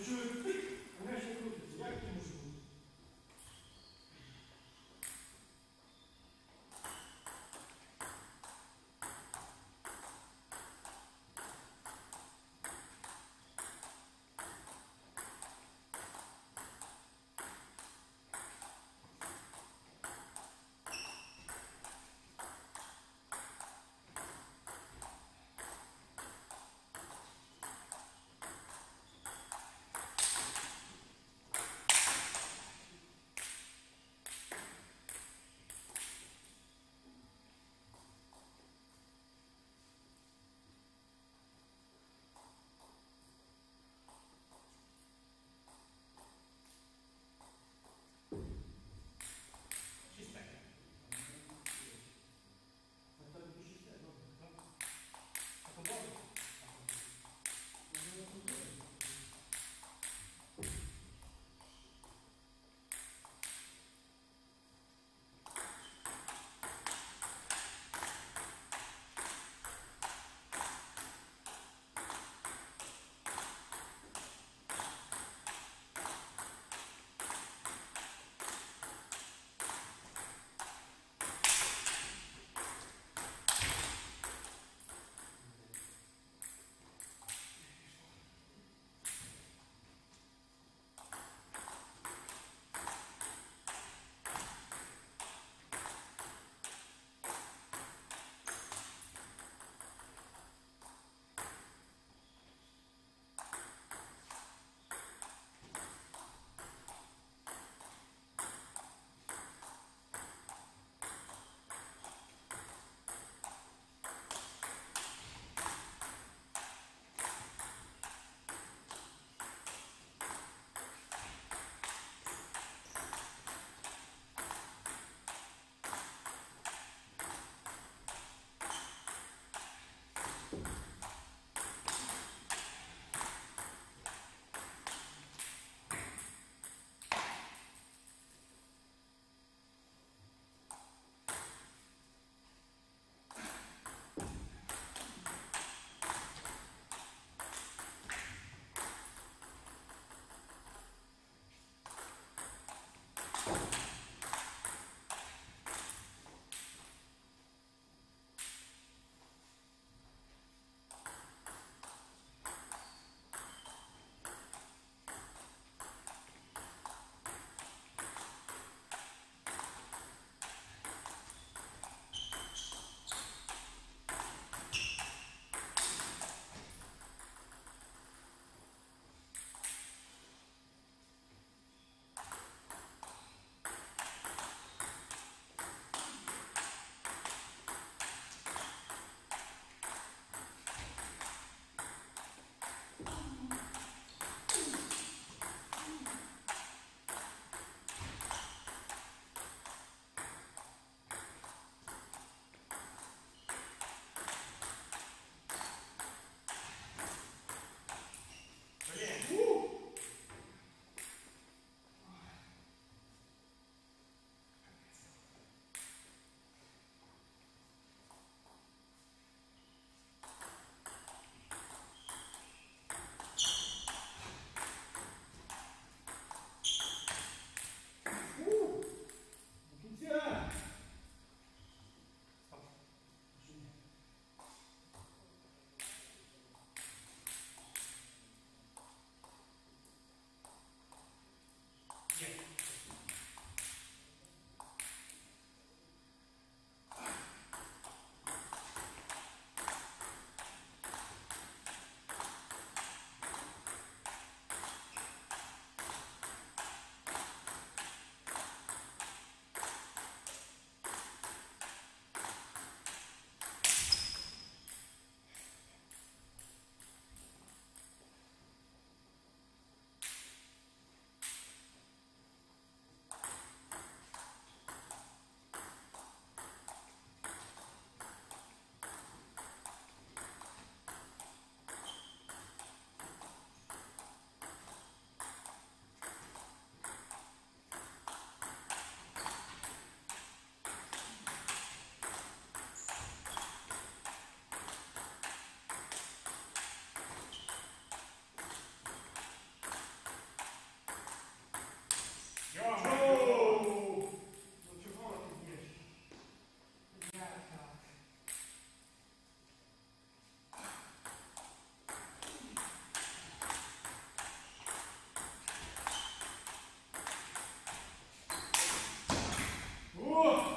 Küçük О!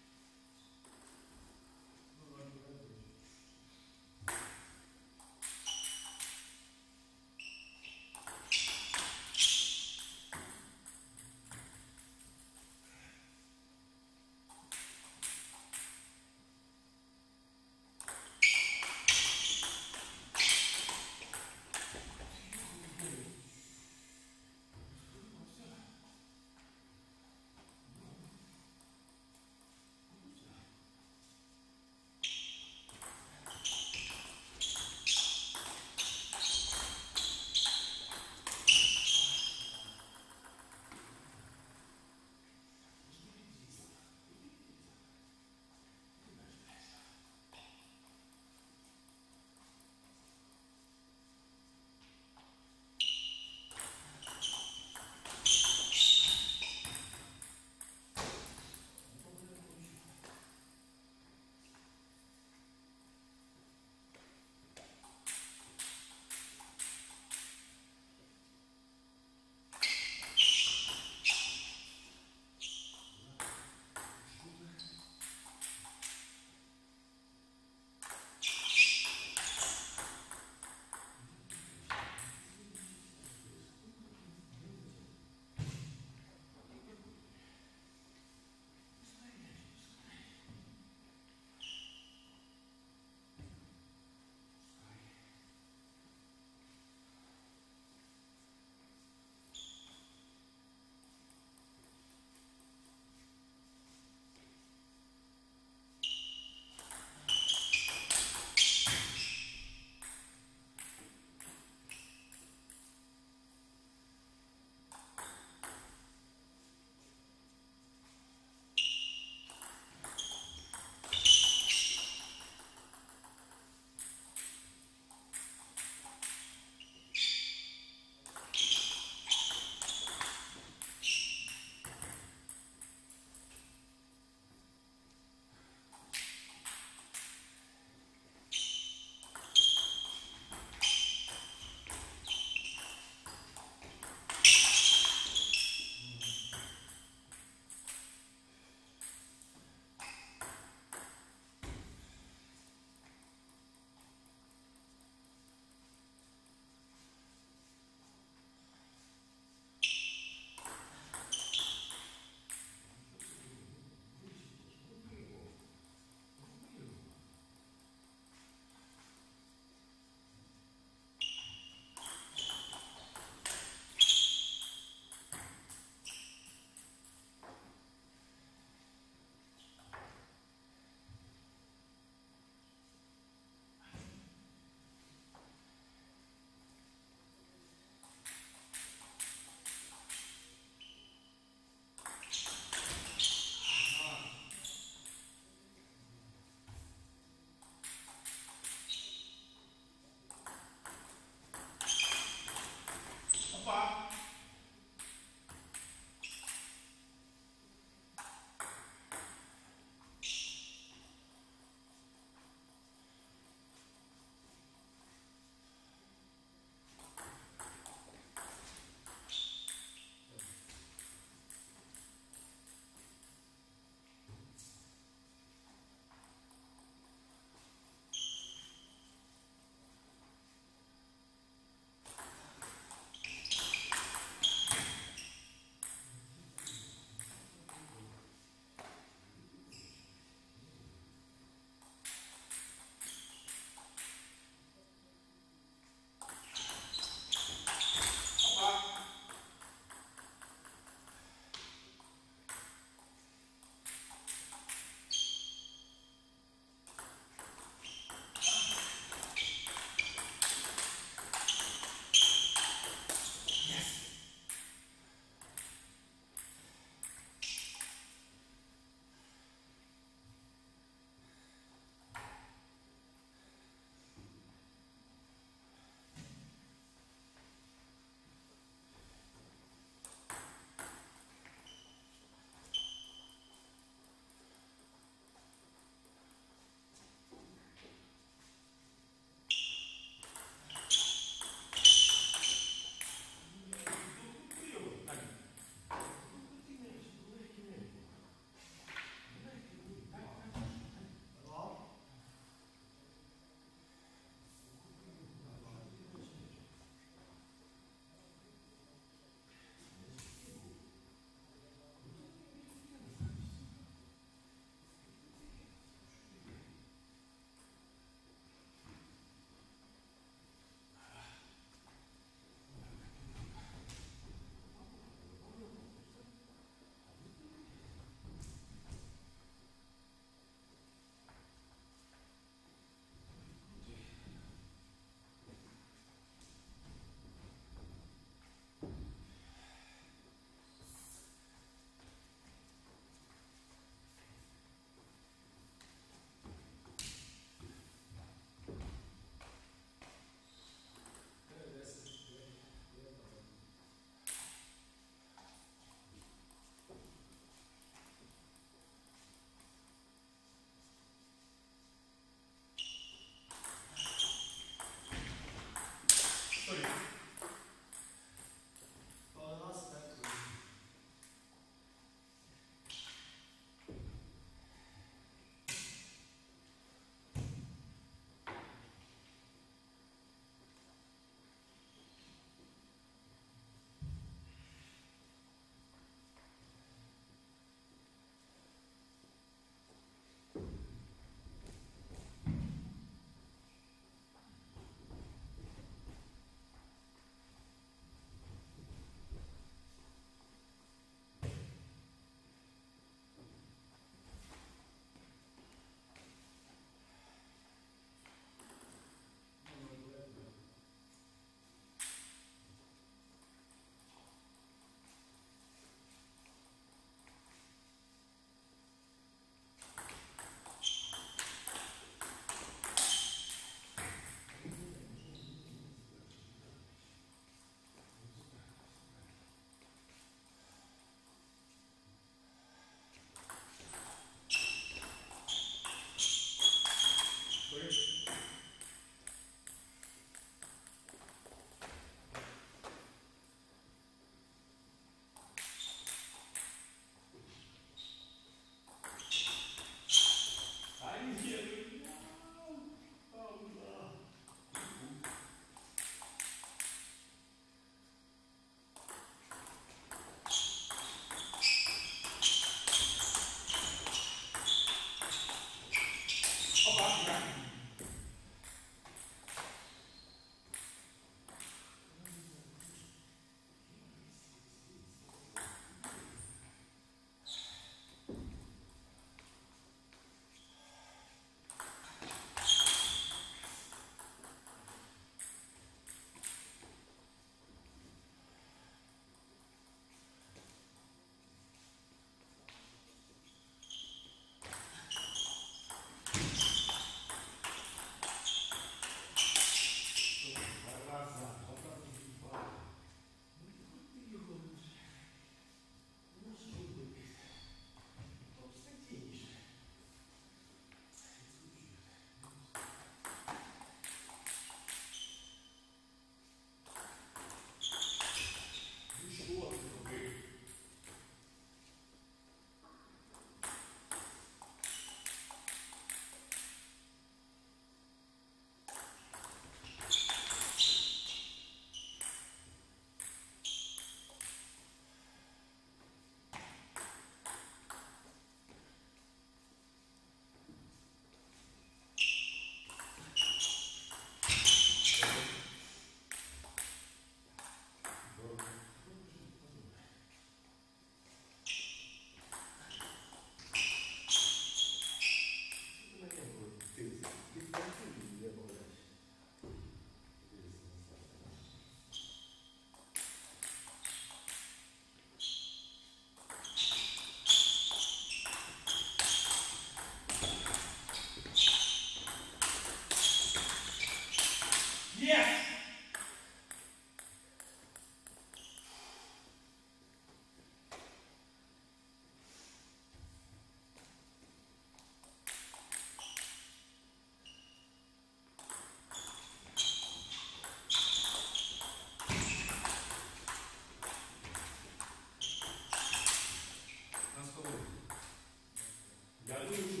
Я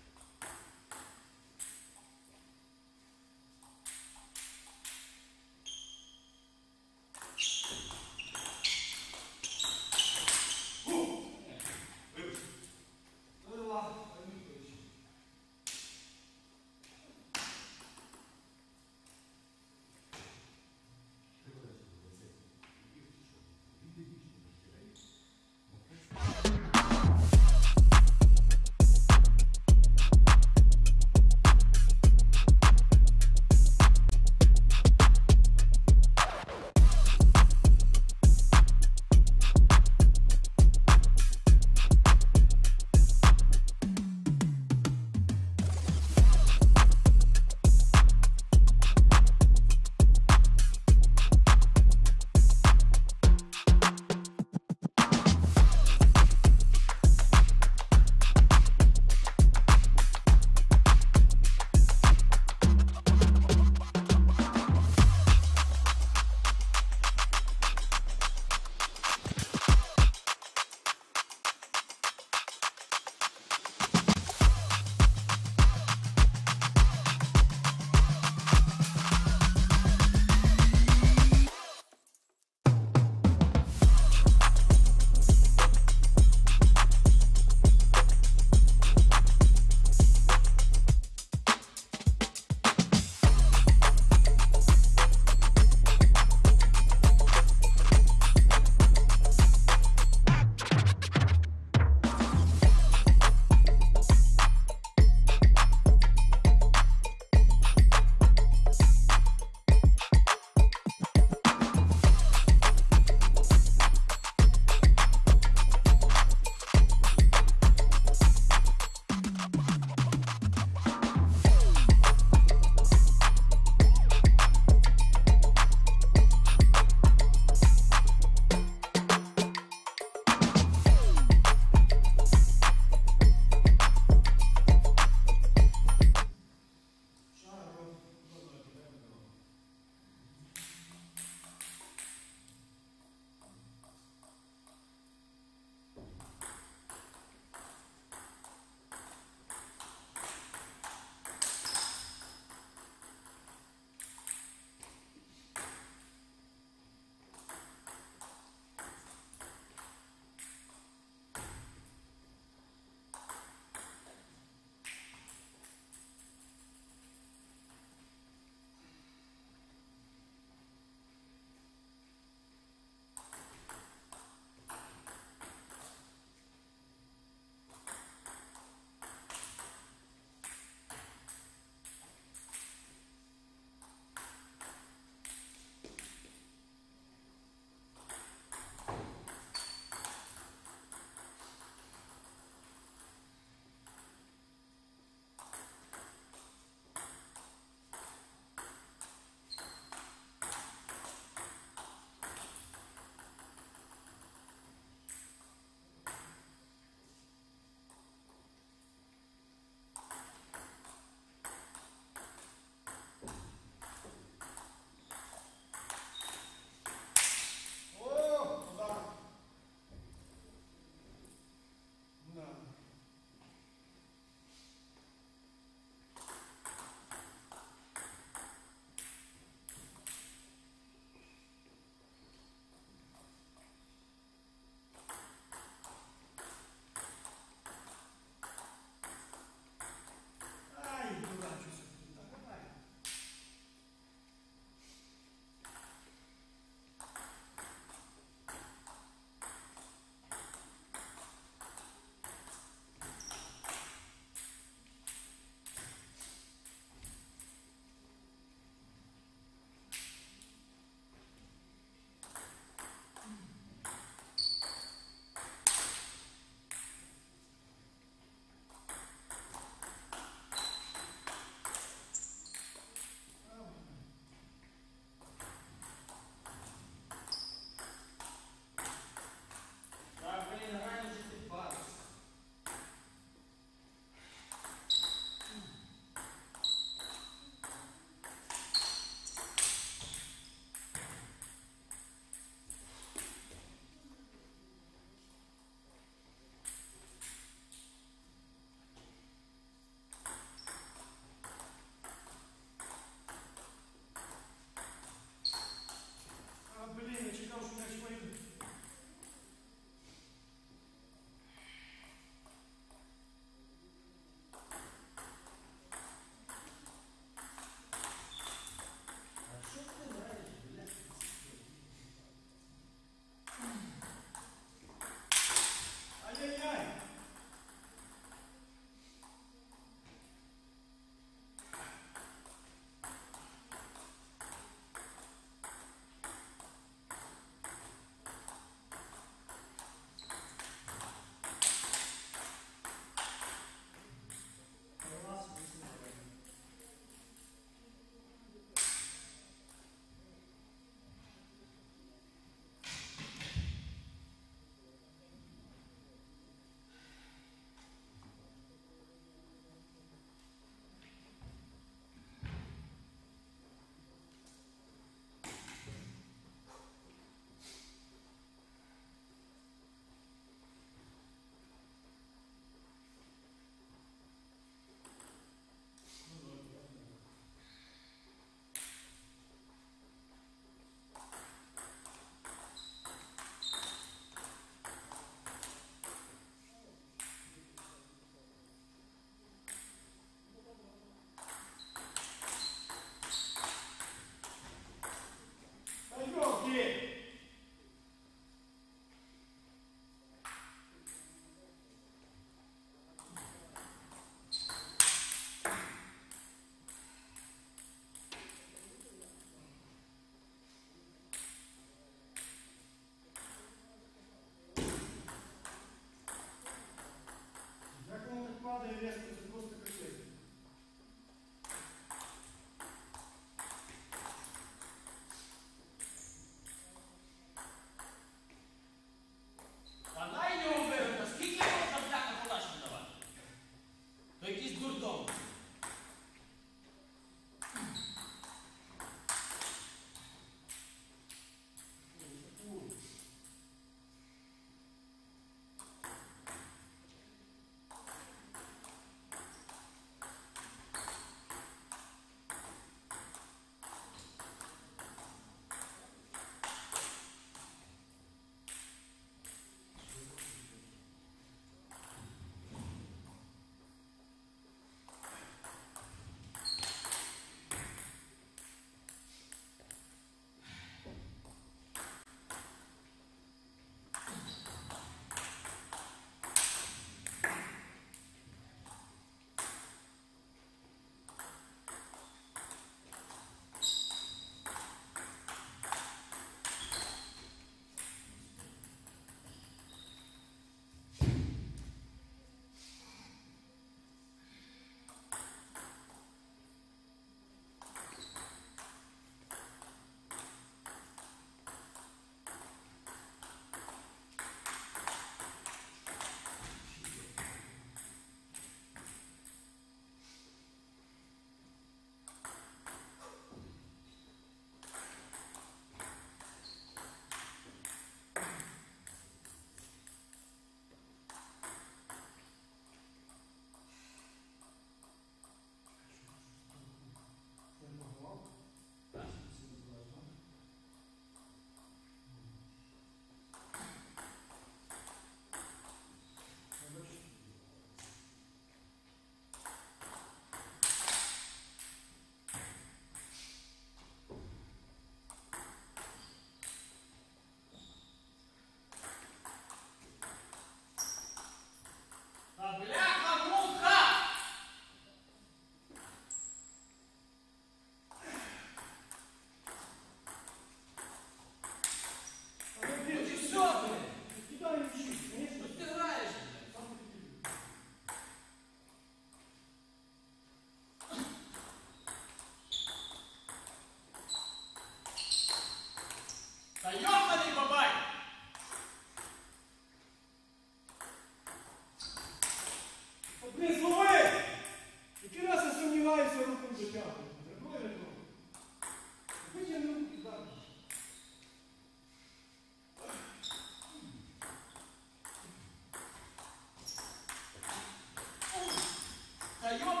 자, 이번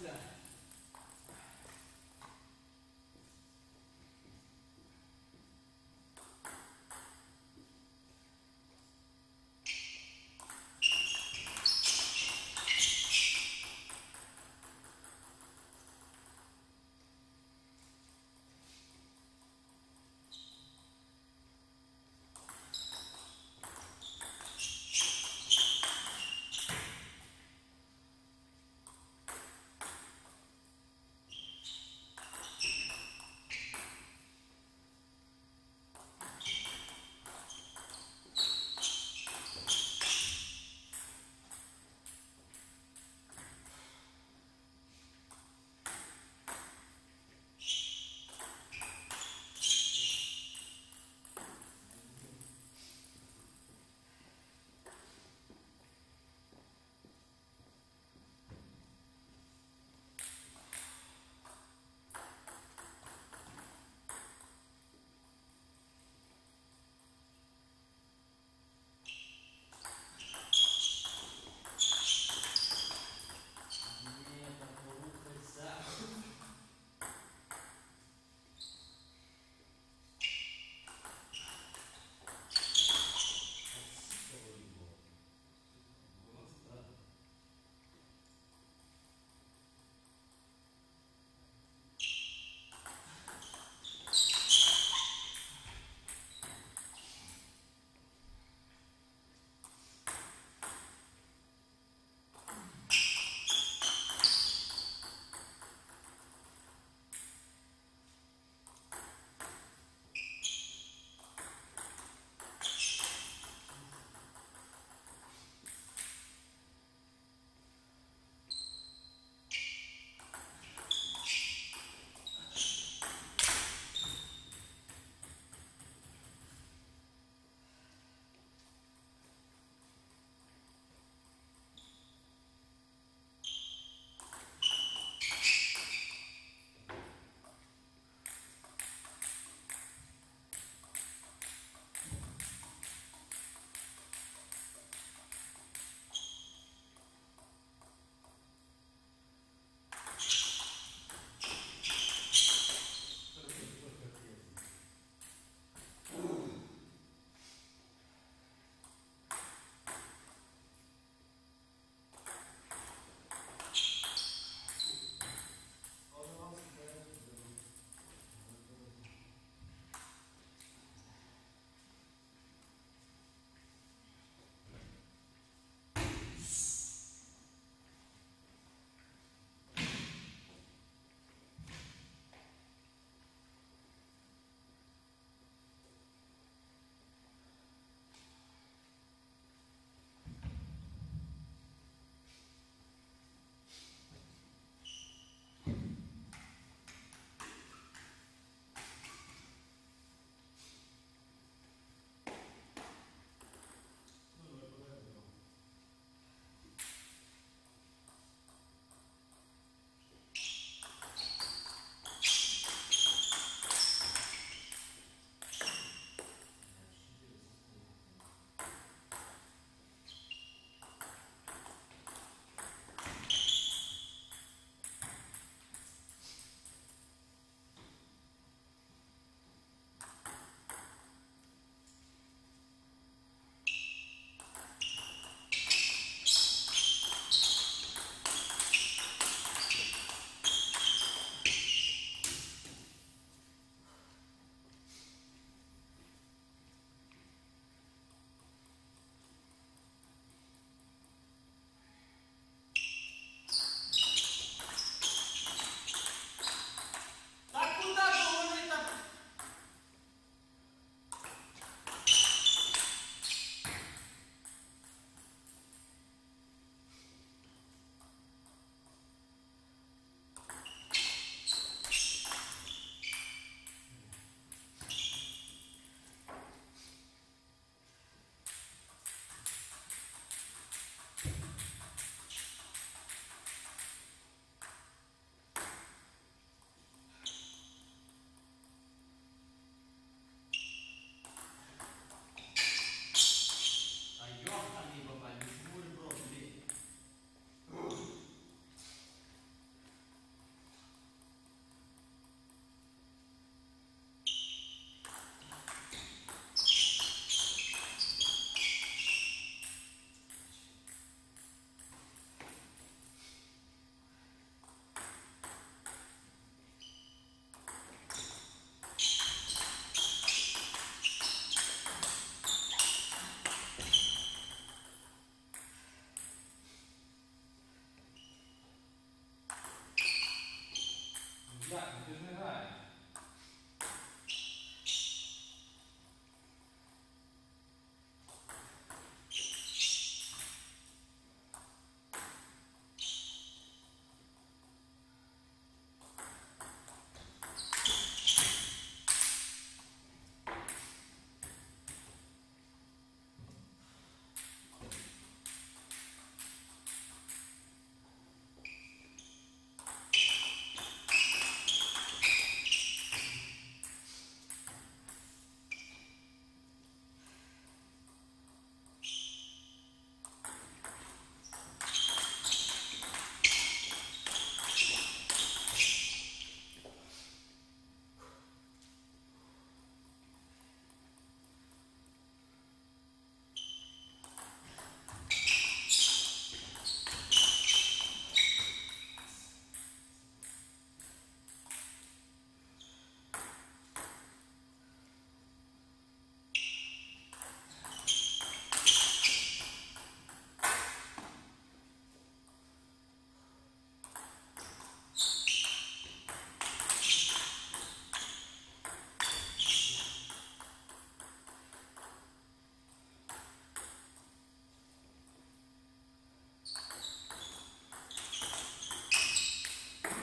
Krishna.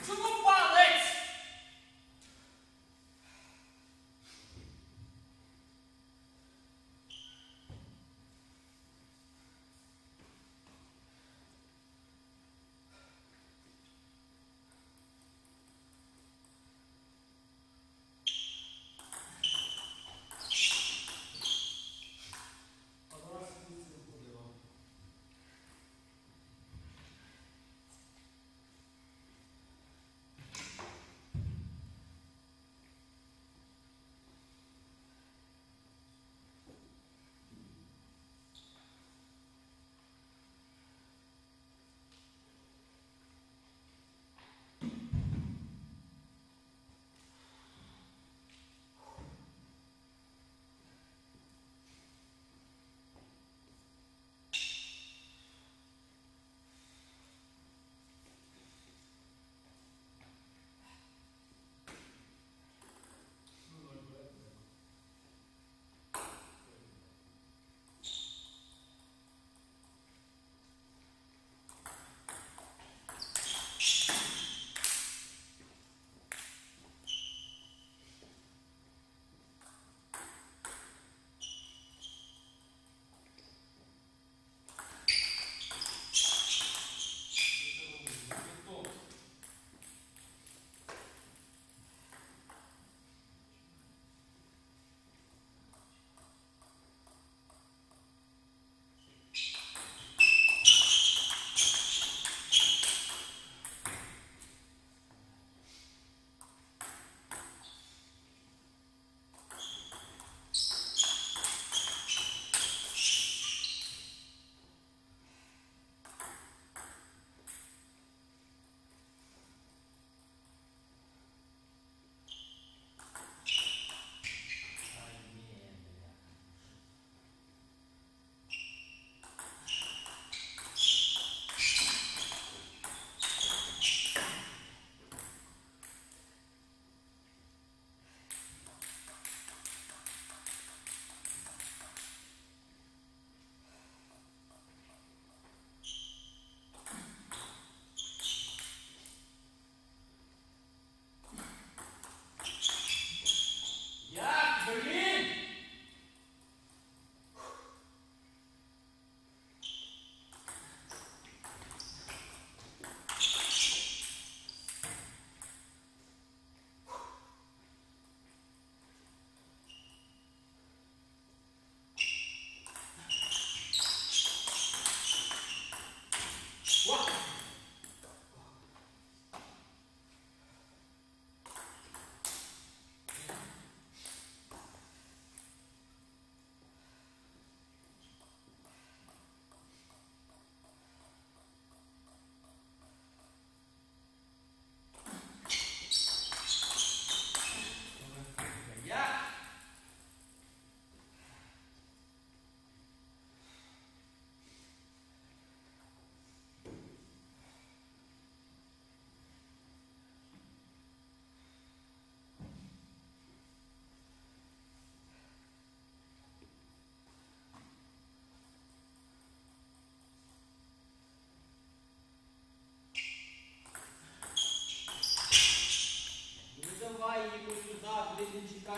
So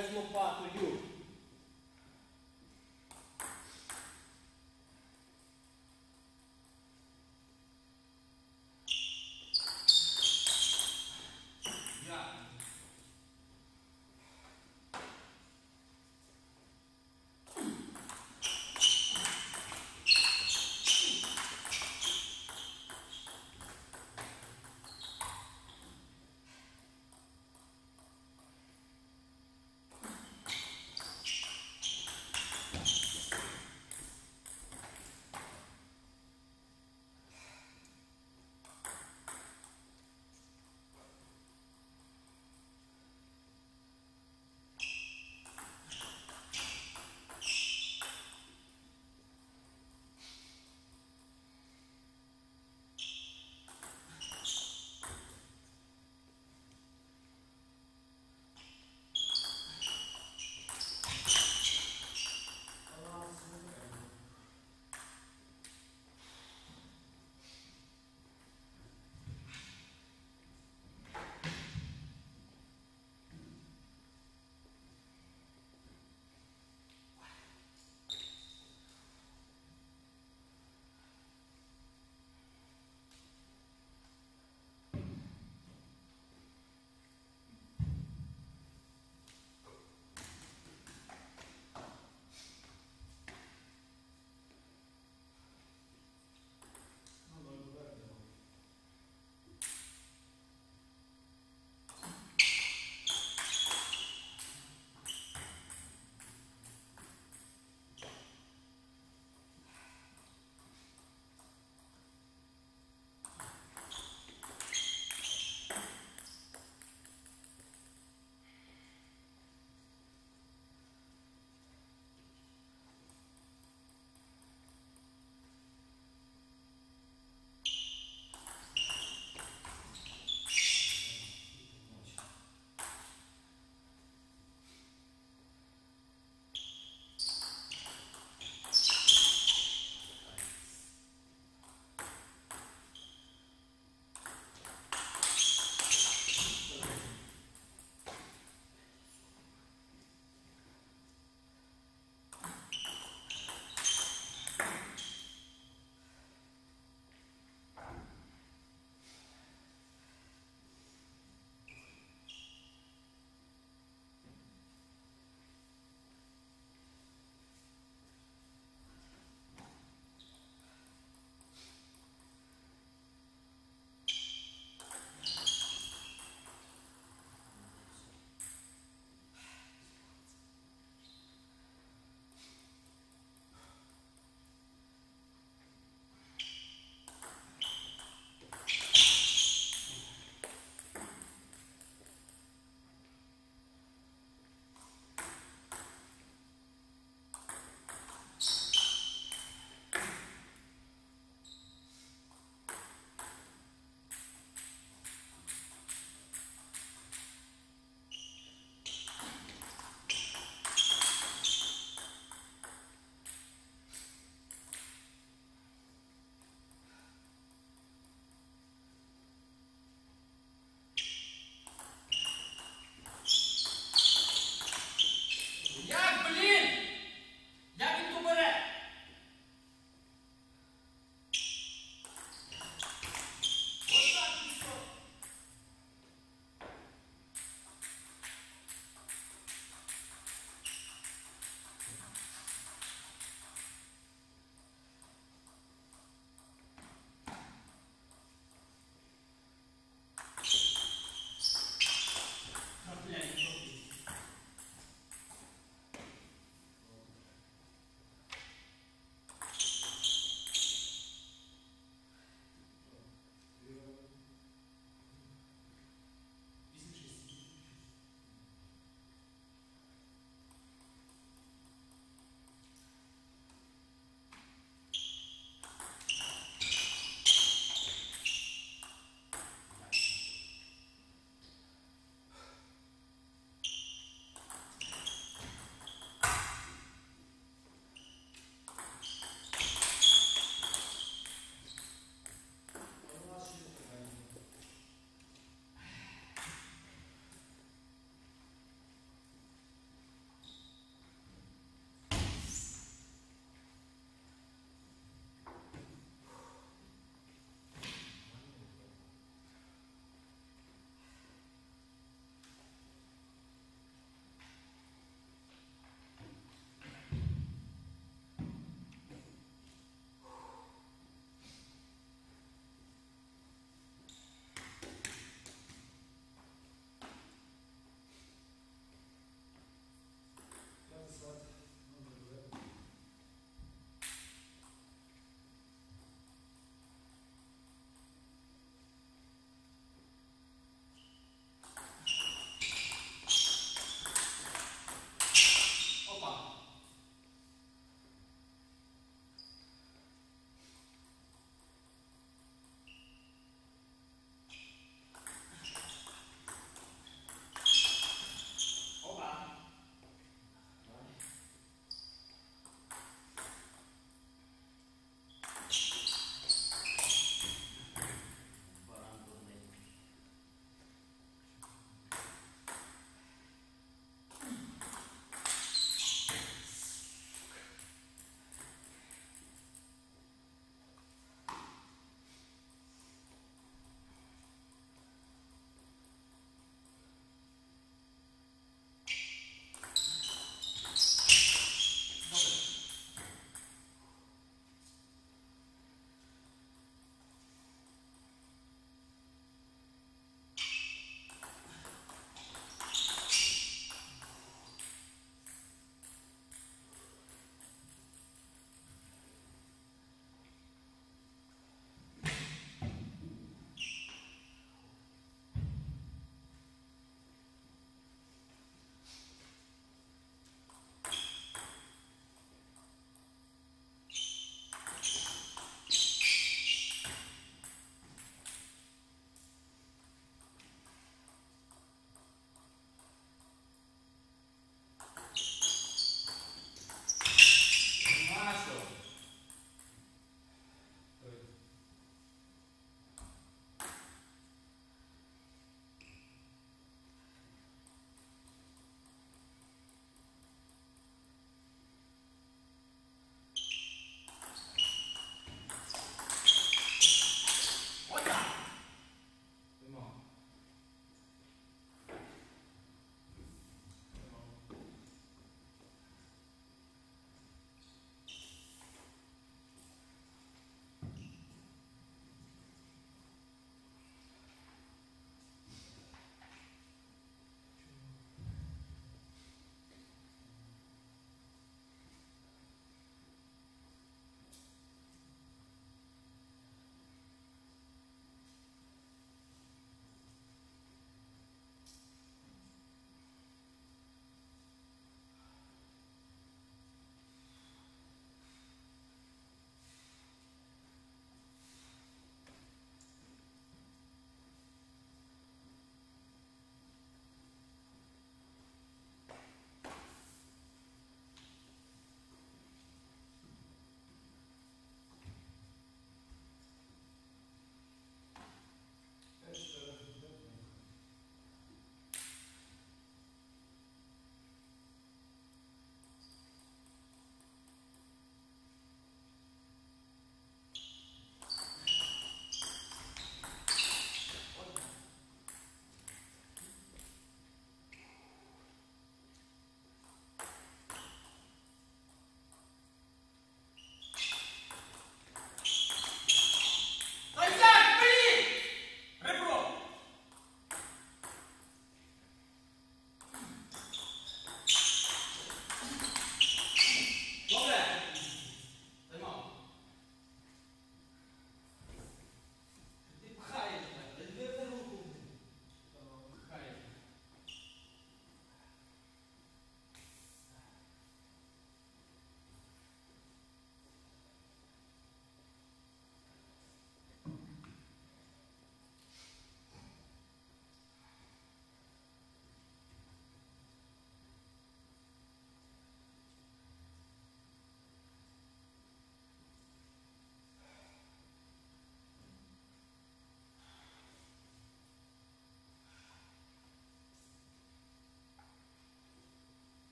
mesmo fato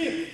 Speak.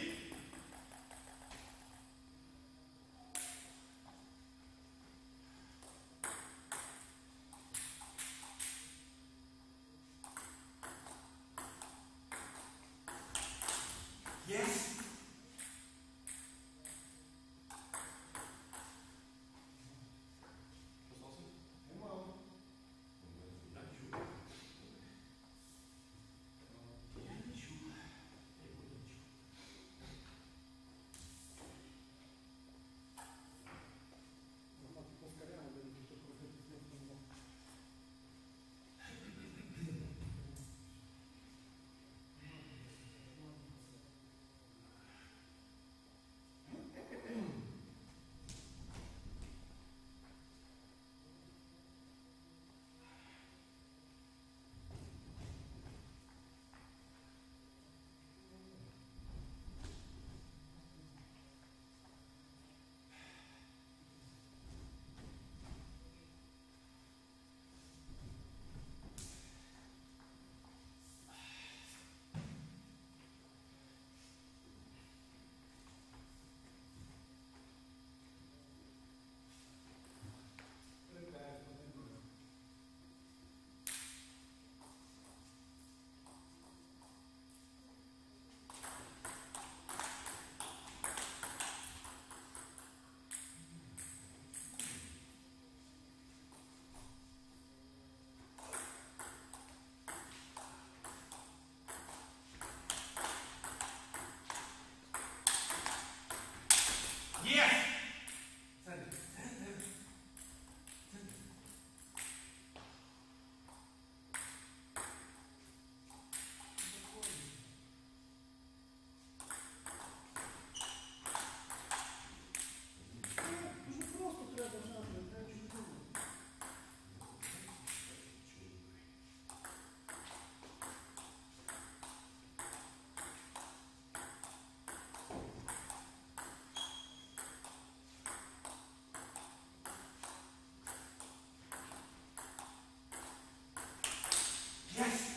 Yes.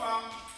confirm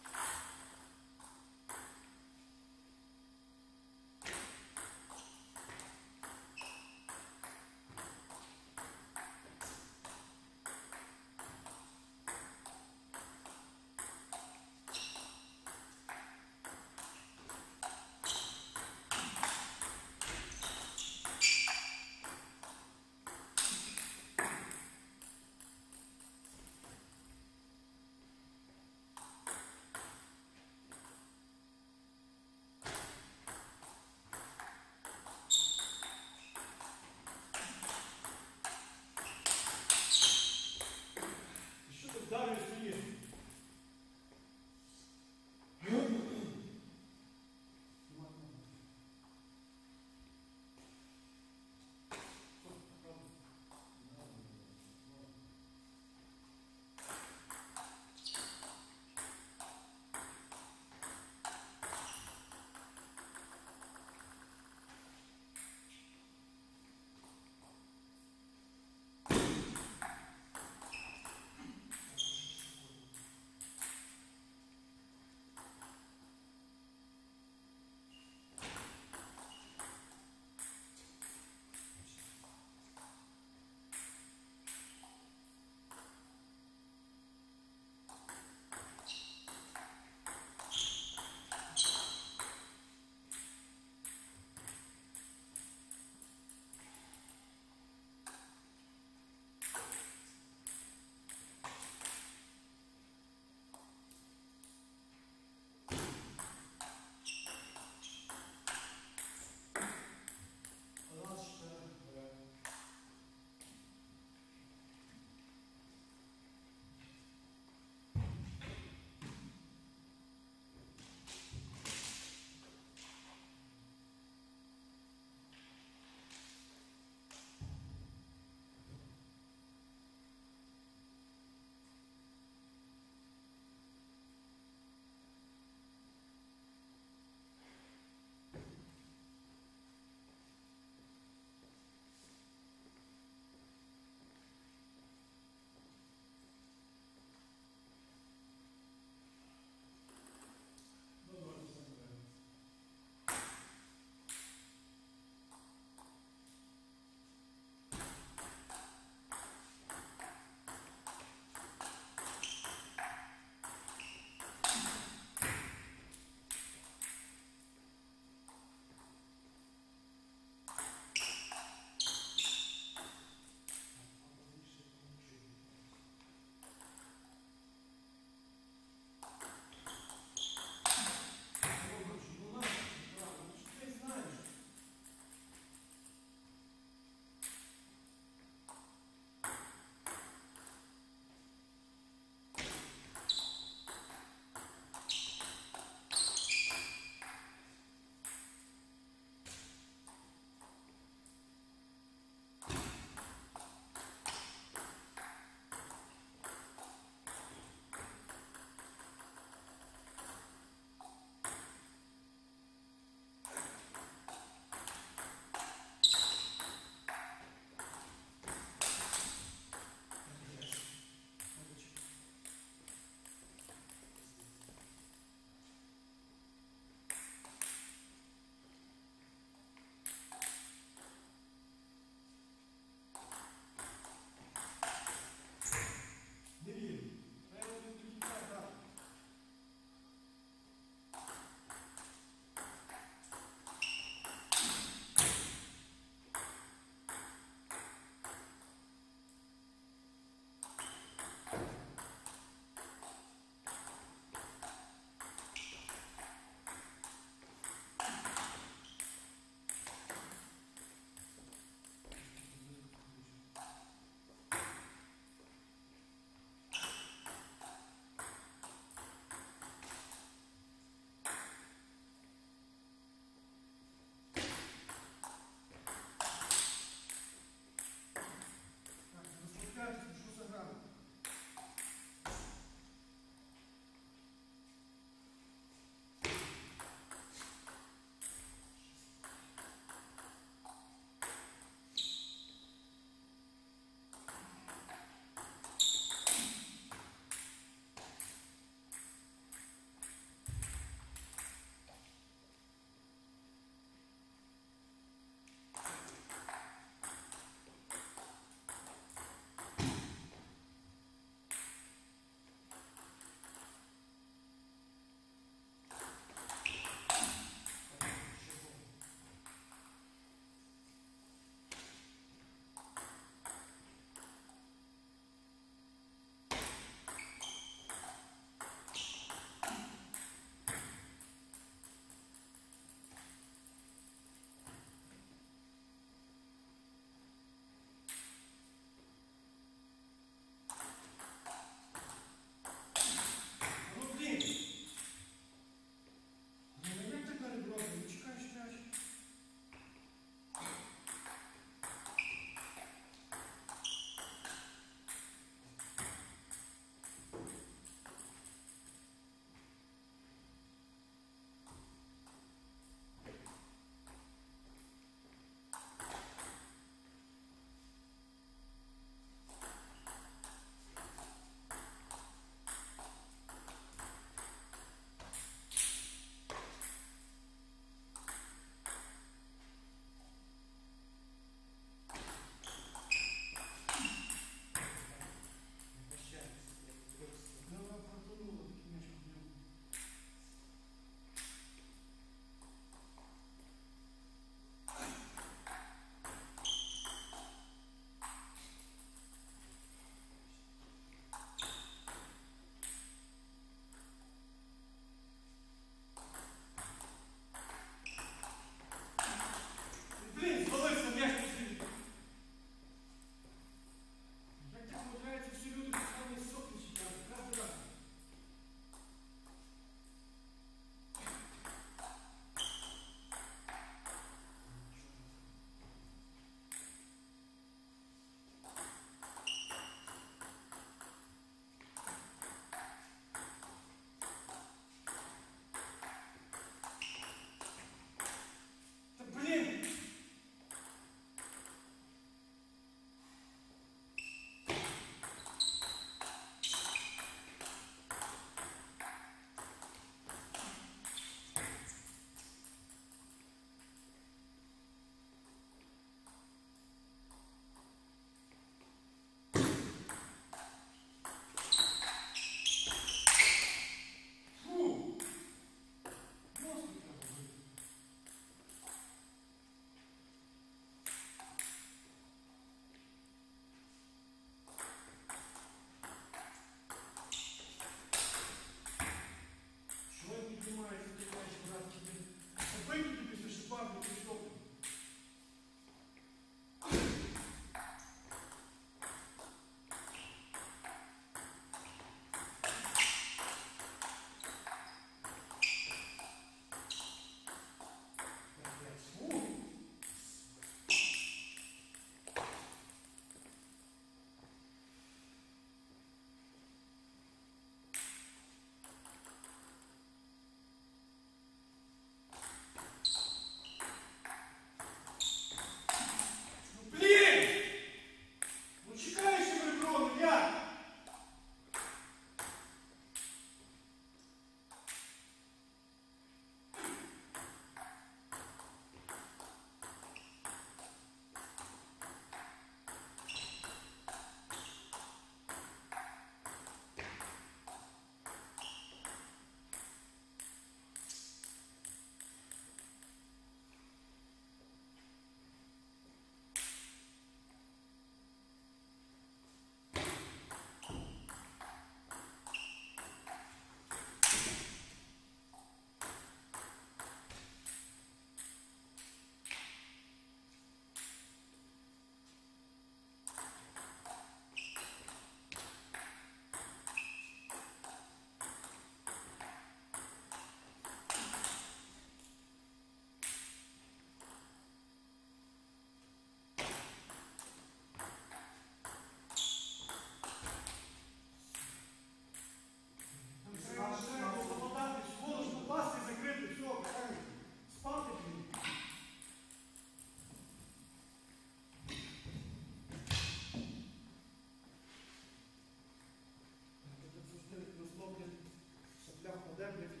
modernes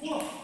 Вот.